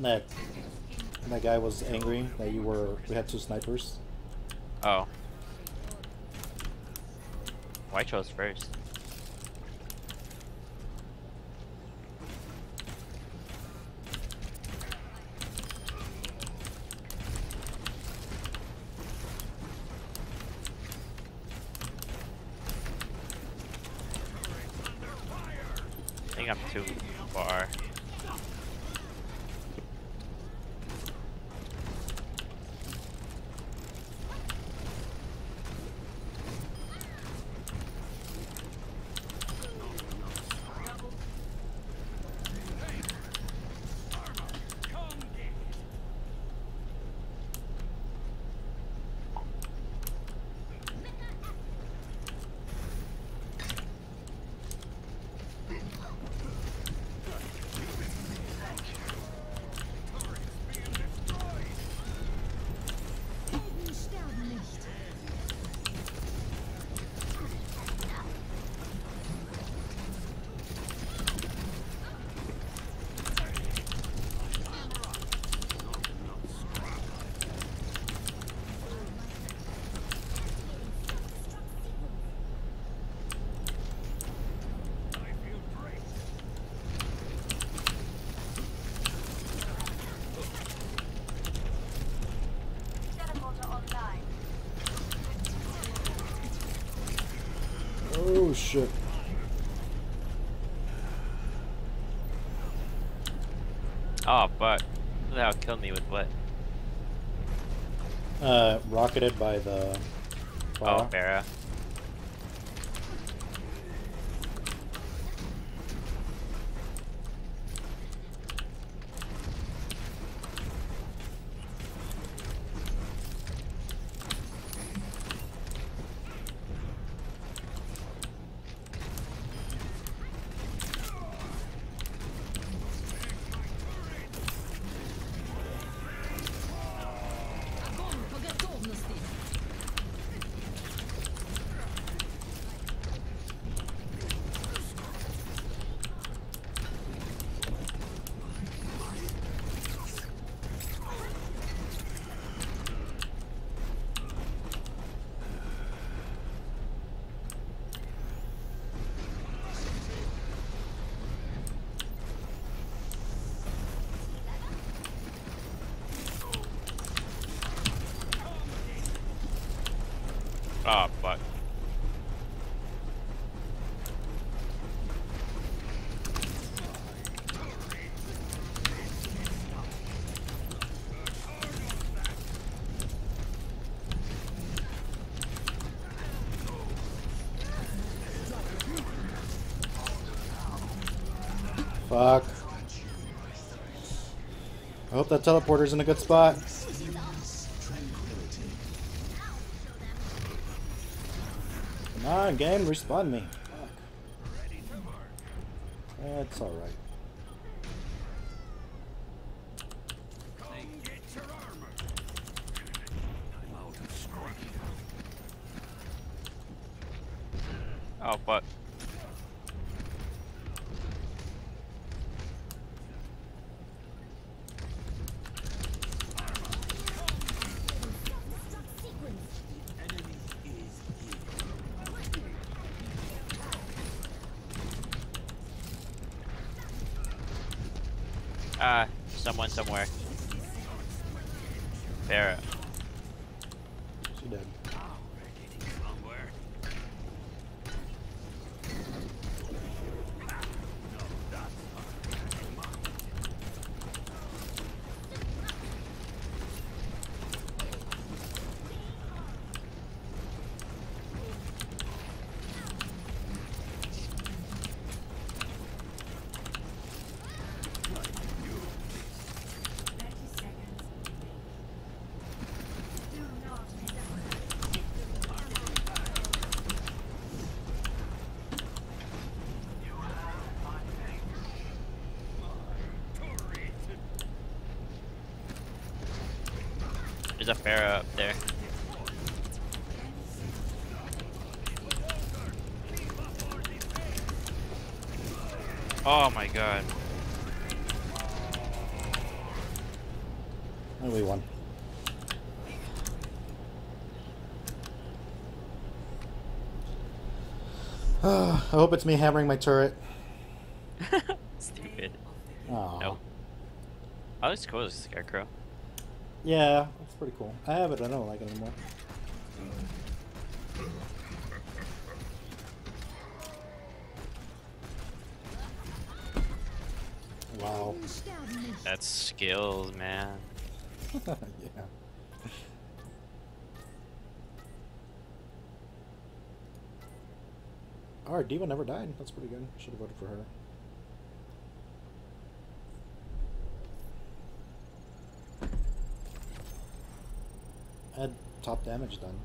that that guy was angry that you were we had two snipers. Oh. Why chose first? I think I'm too far. Oh shit. Oh, but who the hell killed me with what? Uh, rocketed by the. Oh, Pharah. But Fuck. I hope that teleporter's in a good spot. On, game, respawn me. That's alright. oh, but ah, someone somewhere. Pharah. She dead. There's a Pharaoh up there. Oh my god. And we won. I hope it's me hammering my turret. Stupid. Oh. Nope. I was cool as a scarecrow. Yeah, that's pretty cool. I have it, I don't like it anymore. Wow. Waffen sterben nicht. That's skills, man. yeah. Our D.Va never died. That's pretty good. Should have voted for her. Had top damage done.